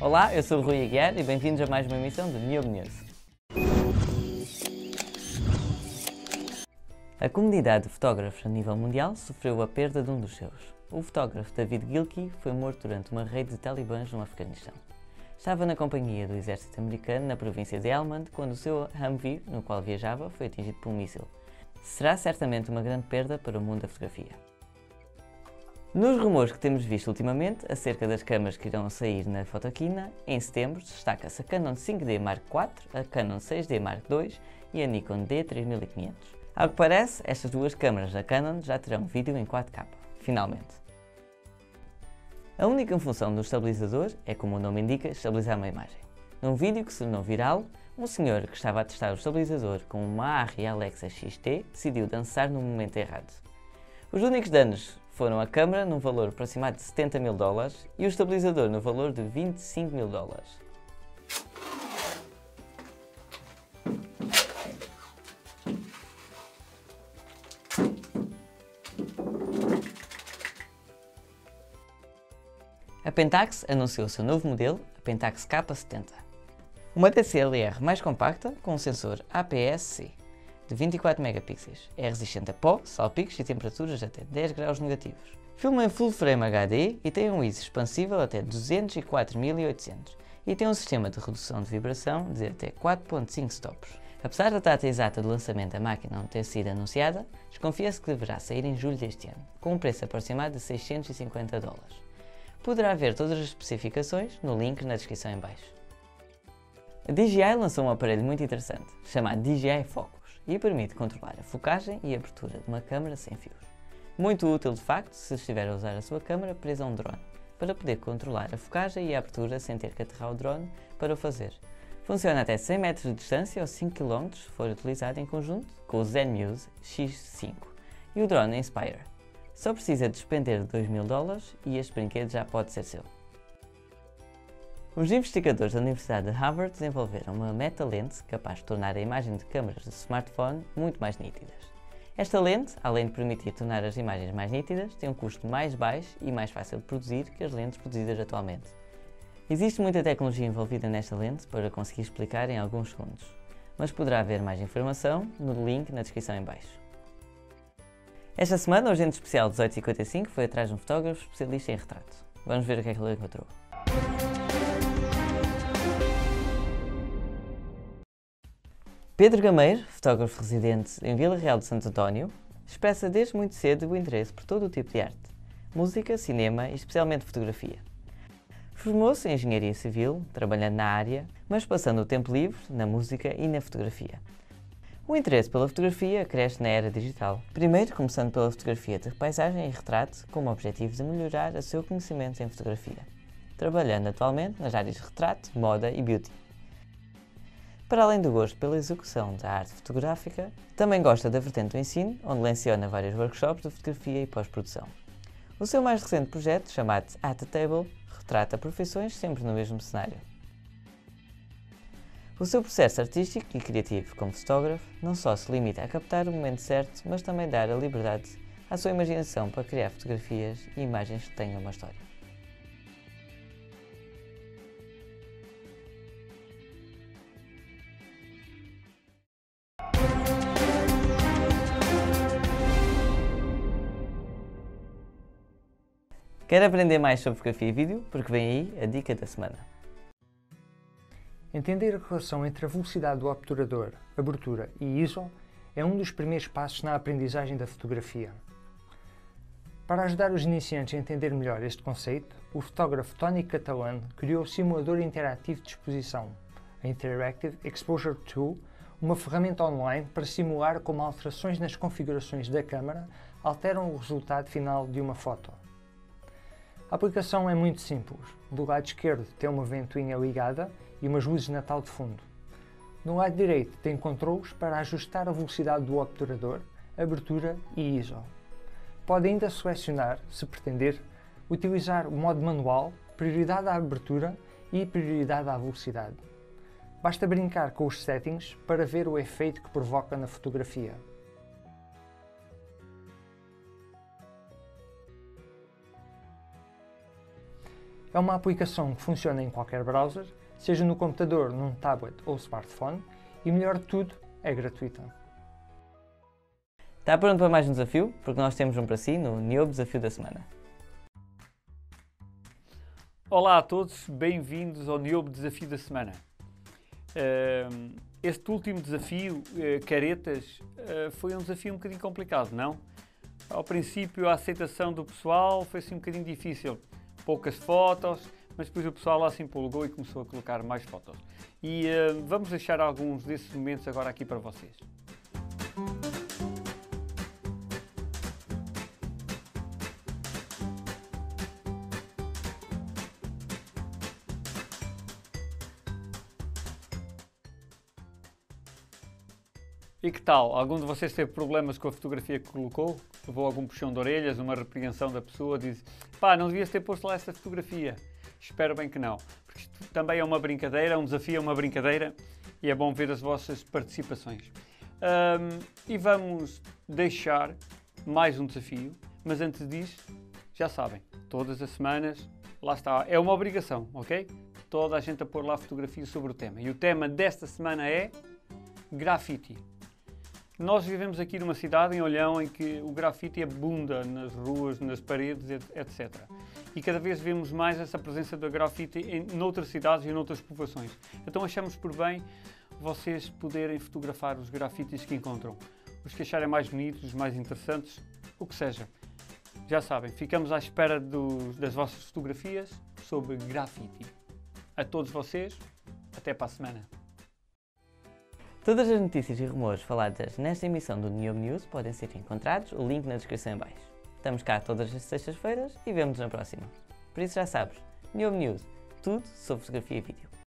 Olá, eu sou o Rui Aguiar e bem-vindos a mais uma emissão do Niobe News. A comunidade de fotógrafos a nível mundial sofreu a perda de um dos seus. O fotógrafo David Gilkey foi morto durante uma rede de talibãs no Afeganistão. Estava na companhia do exército americano na província de Helmand quando o seu Humvee, no qual viajava, foi atingido por um míssil. Será certamente uma grande perda para o mundo da fotografia. Nos rumores que temos visto ultimamente acerca das câmaras que irão sair na Fotoquina, em setembro destaca-se a Canon 5D Mark IV, a Canon 6D Mark II e a Nikon D3500. Ao que parece, estas duas câmaras da Canon já terão vídeo em 4K, finalmente. A única função do estabilizador é, como o nome indica, estabilizar uma imagem. Num vídeo que se tornou viral, um senhor que estava a testar o estabilizador com uma Arri Alexa XT decidiu dançar no momento errado. Os únicos danos foram a câmera no valor aproximado de 70 mil dólares e o estabilizador no valor de 25 mil dólares. A Pentax anunciou seu novo modelo, a Pentax K70. Uma DSLR mais compacta com um sensor APS-C de 24 megapixels. É resistente a pó, salpicos e temperaturas até 10 graus negativos. Filma em Full Frame HD e tem um ISO expansível até 204.800 e tem um sistema de redução de vibração de até 4.5 stops. Apesar da data exata do lançamento da máquina não ter sido anunciada, desconfia-se que deverá sair em julho deste ano, com um preço aproximado de 650 dólares. Poderá ver todas as especificações no link na descrição em baixo. A DJI lançou um aparelho muito interessante, chamado DJI Focus e permite controlar a focagem e abertura de uma câmera sem fios. Muito útil de facto se estiver a usar a sua câmera presa a um drone, para poder controlar a focagem e a abertura sem ter que aterrar o drone para o fazer. Funciona até 100 metros de distância ou 5 km se for utilizado em conjunto com o Zenmuse X5 e o drone Inspire. Só precisa despender de 2 mil dólares e este brinquedo já pode ser seu. Os investigadores da Universidade de Harvard desenvolveram uma meta-lente capaz de tornar a imagem de câmaras de smartphone muito mais nítidas. Esta lente, além de permitir tornar as imagens mais nítidas, tem um custo mais baixo e mais fácil de produzir que as lentes produzidas atualmente. Existe muita tecnologia envolvida nesta lente para conseguir explicar em alguns segundos, mas poderá ver mais informação no link na descrição em baixo. Esta semana o agente especial 1855 foi atrás de um fotógrafo especialista em retrato. Vamos ver o que é que ele encontrou. Pedro Gameiro, fotógrafo residente em Vila Real de Santo António, expressa desde muito cedo o interesse por todo o tipo de arte, música, cinema e especialmente fotografia. Formou-se em engenharia civil, trabalhando na área, mas passando o tempo livre na música e na fotografia. O interesse pela fotografia cresce na era digital, primeiro começando pela fotografia de paisagem e retrato, com o objetivo de melhorar o seu conhecimento em fotografia, trabalhando atualmente nas áreas de retrato, moda e beauty. Para além do gosto pela execução da arte fotográfica, também gosta da vertente do ensino, onde lenciona vários workshops de fotografia e pós-produção. O seu mais recente projeto, chamado At the Table, retrata profissões sempre no mesmo cenário. O seu processo artístico e criativo como fotógrafo não só se limita a captar o momento certo, mas também dar a liberdade à sua imaginação para criar fotografias e imagens que tenham uma história. Quer aprender mais sobre fotografia e vídeo? Porque vem aí a dica da semana. Entender a relação entre a velocidade do obturador, abertura e ISO é um dos primeiros passos na aprendizagem da fotografia. Para ajudar os iniciantes a entender melhor este conceito, o fotógrafo Tony Catalan criou o simulador interativo de exposição, a Interactive Exposure Tool, uma ferramenta online para simular como alterações nas configurações da câmera alteram o resultado final de uma foto. A aplicação é muito simples. Do lado esquerdo tem uma ventoinha ligada e umas luzes de Natal de fundo. No lado direito tem controles para ajustar a velocidade do obturador, abertura e ISO. Pode ainda selecionar, se pretender, utilizar o modo manual, prioridade à abertura e prioridade à velocidade. Basta brincar com os settings para ver o efeito que provoca na fotografia. É uma aplicação que funciona em qualquer browser, seja no computador, num tablet ou smartphone, e melhor de tudo, é gratuita. Está pronto para mais um desafio? Porque nós temos um para si no Niobe Desafio da Semana. Olá a todos, bem-vindos ao Niobe Desafio da Semana. Este último desafio, eh, caretas, eh, foi um desafio um bocadinho complicado, não? Ao princípio a aceitação do pessoal foi assim um bocadinho difícil. Poucas fotos, mas depois o pessoal lá se empolgou e começou a colocar mais fotos. E uh, vamos deixar alguns desses momentos agora aqui para vocês. E que tal? Algum de vocês teve problemas com a fotografia que colocou? Levou algum puxão de orelhas, uma repreensão da pessoa, diz pá, não devias ter posto lá essa fotografia. Espero bem que não, porque isto também é uma brincadeira, um desafio é uma brincadeira e é bom ver as vossas participações. Um, e vamos deixar mais um desafio, mas antes disso, já sabem, todas as semanas, lá está, é uma obrigação, ok? Toda a gente a pôr lá fotografias sobre o tema. E o tema desta semana é grafite. Nós vivemos aqui numa cidade, em Olhão, em que o grafite abunda nas ruas, nas paredes, etc. E cada vez vemos mais essa presença do grafite em noutras cidades e em outras povoações. Então achamos por bem vocês poderem fotografar os grafites que encontram. Os que acharem mais bonitos, os mais interessantes, o que seja. Já sabem, ficamos à espera das vossas fotografias sobre grafite. A todos vocês, até para a semana. Todas as notícias e rumores faladas nesta emissão do New News podem ser encontrados, o link na descrição em baixo. Estamos cá todas as sextas-feiras e vemos-nos na próxima. Por isso já sabes, New News, tudo sobre fotografia e vídeo.